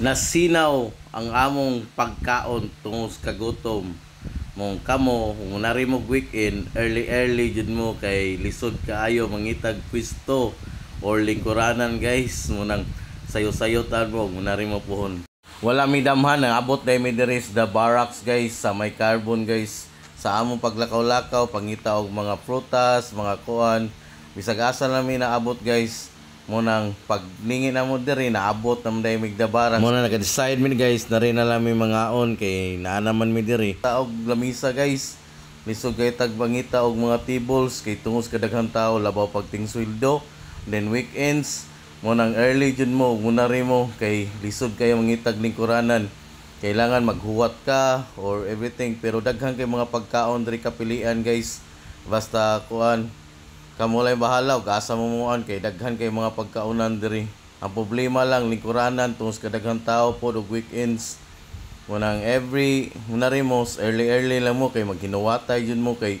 nasinaw ang among pagkaon tungod sa kagutom. Mong kamo kung nari mo weekend early early jud mo kay lisod kaayo mangitag pwesto or lingkuranan guys. Mo nang sayo-sayo tan mo mo nari mo puhon. Wala mi damhan ang abot dai mi the barracks guys sa may carbon guys. Sa among paglakaw-lakaw pangita og mga prutas mga kuan. Bisag asa na mi naabot guys mo nang paglingi na mo diri naabot na dai mig dabaran mo na naka-decide mi guys na rin na lang mi mga on kay naa naman mi diri. Taog lamisa guys. Lisod kay tagbangita og mga tables kay tungos kadaghang tao labaw pagting sweldo. Then weekends mo nang early jud mo muna rin mo kay lisod kayo mangitag lingkuranan kailangan maghuwat ka or everything. Pero daghan kay mga pagkaon diri kapilian guys. Basta kuan kamo lang bahala ug asa mo muan kay daghan kay mga pagkaunan diri. Ang problema lang lingkuranan tungos kadaghang tao pod og weekends. Munang every munari mo early early lang mo kay maghinuwatay jud mo kay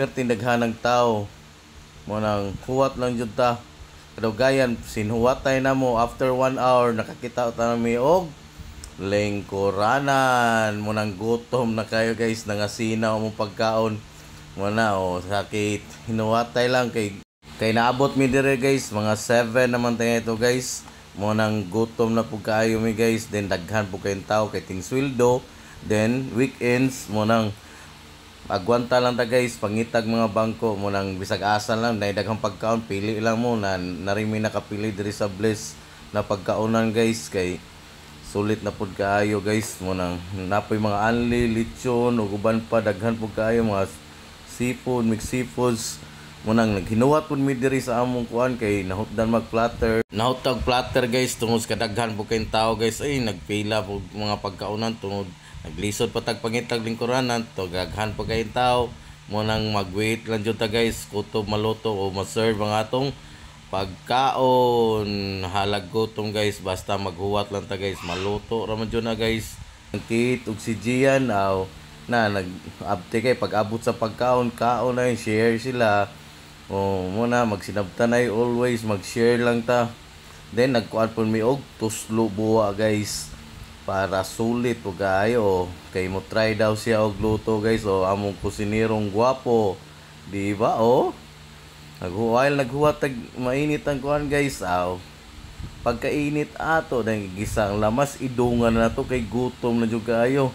perting daghanang tao. Munang huwat lang jud ta. Kadugayan sinhuwatay na mo after one hour nakakita ta nami og lingkuranan. Munang gutom na kayo guys nangasina mo pagkaon Muna o sakit. Hinuwatay lang kay kay naabot mi dire guys, mga 7 naman tayo ito guys. Mo nang gutom na po kaayo mi guys, then daghan po kayong tao kay ting sweldo. Then weekends mo nang agwanta lang ta guys, pangitag mga bangko mo nang bisag asa lang dahil daghang pagkaon pili lang mo na narimi nakapili diri sa Bliss na pagkaonan guys kay sulit na pud kaayo guys mo nang napoy mga anli, lechon ug uban pa daghan pud kaayo mga seafood, mixed seafoods. Munang naghinuwat pud mi diri sa among kuan kay nahutdan mag platter. Nahutag platter guys tungod kadaghan po kayong tao guys ay nagpila po mga pagkaunan tungod naglisod pa tag pangitag lingkuranan to gaghan pa kayong tao. Munang mag-wait lang jud ta guys kutob maluto o ma-serve ang atong pagkaon halag gutom guys basta maghuwat lang ta guys maluto ra man na guys ang kit ug si Gian aw na nag abte kay pag abot sa pagkaon kaon na yun, share sila. O muna magsinabta na always. Mag-share lang ta. Then nagkuan po mi og tuslo buwa guys. Para sulit po kayo kay mo try daw siya og luto guys. O among kusinirong gwapo. Di ba o? Naghuwal naghuwat tag mainit ang kuan guys aw. Pagkainit ato dahil gisang lamas idungan na to kay gutom na jud kayo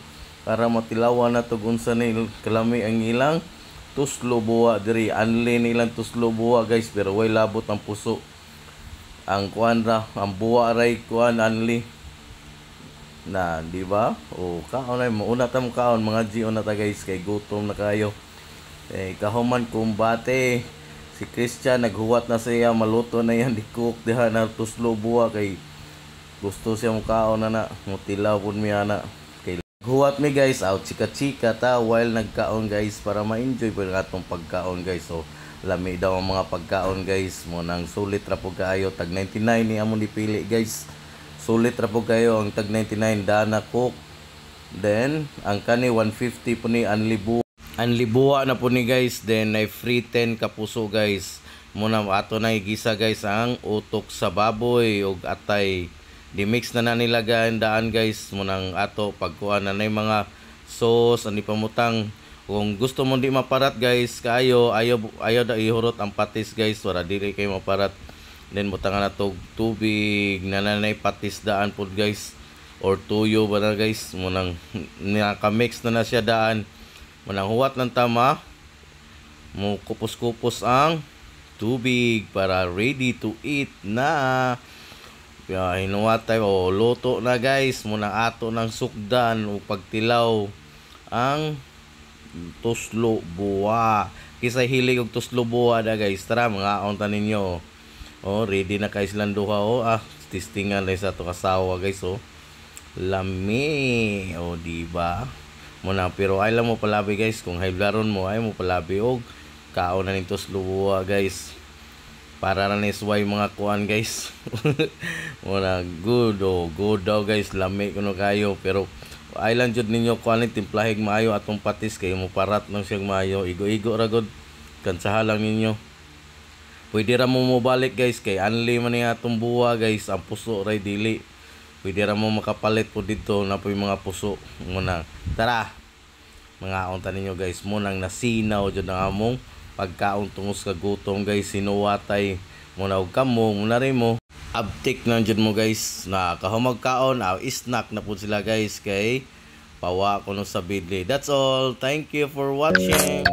para matilawan na tug unsa ni kalami ang ilang tuslo buwa diri. Anli nilang tuslo buwa guys pero way labot ang puso. Ang kuan ra ang buwa ray kuan anli. Na di ba? O kaon ay mauna ta mo kaon mga G na ta guys kay gutom na kayo. Eh kahuman kumbate si Christian naghuwat na siya maluto na yan di cook diha na tuslo buwa kay gusto siya mo kaon na na mutilaw pud mi ana Huwat mi guys out chika-chika ta while nagkaon guys para ma-enjoy po atong pagkaon guys. So lami daw ang mga pagkaon guys mo nang sulit ra po kayo tag 99 ni amon dipili guys. Sulit ra po kayo ang tag 99 dana cook. Then ang kani 150 po ni anlibu. Anlibuwa na po ni guys. Then ay free 10 kapuso guys. Muna ato na igisa guys ang utok sa baboy ug atay di mix na na nilagay daan guys. Mo nang ato pagkuan na nay mga sauce ani pamutang. Kung gusto mo di maparat guys kayo ayo ayo da ihurot ang patis guys. Para dili kay maparat. Then butangan na to tubig na nanay patis daan pod guys. Or tuyo ba na guys? Mo nang naka-mix na na siya daan. Mo nang huwat ng tama. Mo kupos-kupos ang tubig para ready to eat na kaya hinuwatay o luto na guys muna ato ng sukdan o pagtilaw ang tuslo buwa. Kisa hilig og tuslo buwa da guys. Tara mga onta ninyo. Oh, ready na kay silang duha oh. Ah, testingan lang sa to kasawa guys oh. Lami. Oh, di ba? Muna pero ay lang mo palabi guys kung high blaron mo ay mo palabi og kaon na ning tuslo buwa guys para na ni suway mga kuan guys. Muna good oh good daw guys. Lami kuno kayo. Pero island jud ninyo kuan timplahig maayo atong patis kay mo parat nang siyang maayo. Igo-igo ra gud kansaha lang ninyo. Pwede ra mo mobalik guys kay anli man ni atong buwa guys. Ang puso ray dili. Pwede ra mo makapalit po dito na po yung mga puso. Muna tara. Mga unta ninyo guys. Mo nang nasinaw dyan ang among pagkaon tungos ka gutom guys sinuwatay. Muna og kamo muna rin mo. Uptick na dyan mo guys. Na kahumag kaon aw snack na po sila guys kay pawa ko no sa bidli. That's all. Thank you for watching